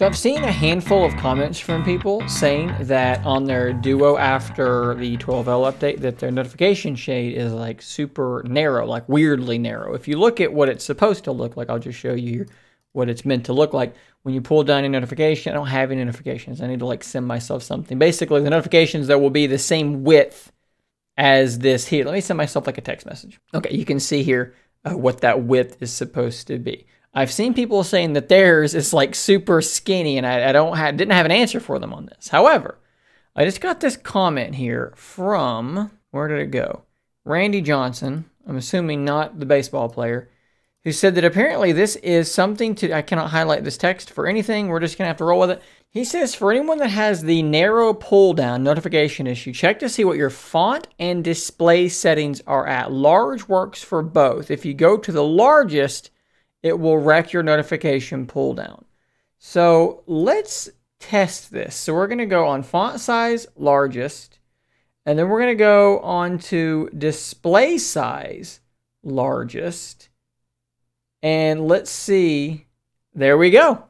So I've seen a handful of comments from people saying that on their Duo after the 12L update that their notification shade is like super narrow, like weirdly narrow. If you look at what it's supposed to look like, I'll just show you what it's meant to look like. When you pull down a notification, I don't have any notifications. I need to like send myself something. Basically, the notifications there will be the same width as this here. Let me send myself like a text message. Okay, you can see here uh, what that width is supposed to be. I've seen people saying that theirs is like super skinny, and I, I don't have, didn't have an answer for them on this. However, I just got this comment here from where did it go? Randy Johnson. I'm assuming not the baseball player, who said that apparently this is something to. I cannot highlight this text for anything. We're just gonna have to roll with it. He says for anyone that has the narrow pull down notification issue, check to see what your font and display settings are at. Large works for both. If you go to the largest it will wreck your notification pull down. So let's test this. So we're going to go on font size largest, and then we're going to go on to display size largest. And let's see. There we go.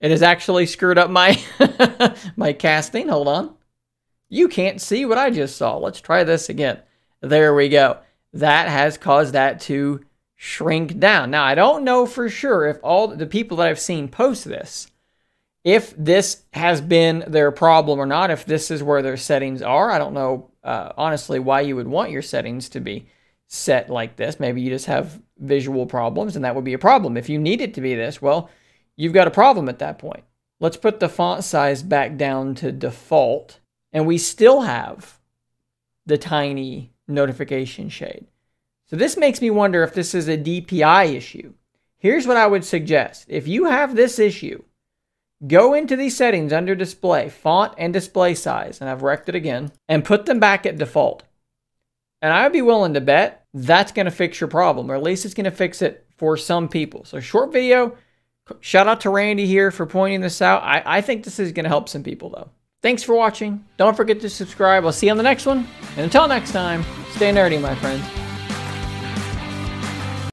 It has actually screwed up my my casting. Hold on. You can't see what I just saw. Let's try this again. There we go. That has caused that to shrink down. Now, I don't know for sure if all the people that I've seen post this, if this has been their problem or not, if this is where their settings are. I don't know, uh, honestly, why you would want your settings to be set like this. Maybe you just have visual problems, and that would be a problem. If you need it to be this, well, you've got a problem at that point. Let's put the font size back down to default, and we still have the tiny notification shade. So this makes me wonder if this is a DPI issue. Here's what I would suggest. If you have this issue, go into these settings under display, font and display size, and I've wrecked it again, and put them back at default. And I would be willing to bet that's going to fix your problem, or at least it's going to fix it for some people. So short video, shout out to Randy here for pointing this out. I, I think this is going to help some people though. Thanks for watching. Don't forget to subscribe. I'll see you on the next one. And until next time, stay nerdy, my friends.